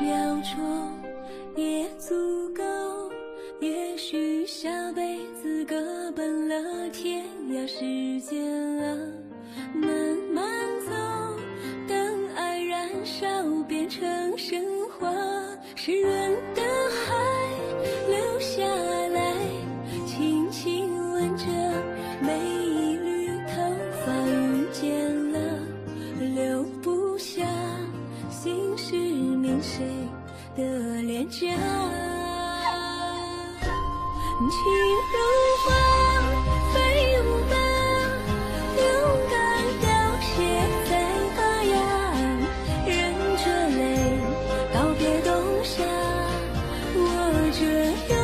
秒钟也足够，也许下辈子各奔了天涯。时间啊，慢慢走，等爱燃烧变成神话，湿润的海留下来，轻轻吻着每一缕头发，遇见了，留不下心事。谁的脸颊？情如花，飞舞吧，勇敢凋谢在发芽，忍着泪告别冬夏，我这。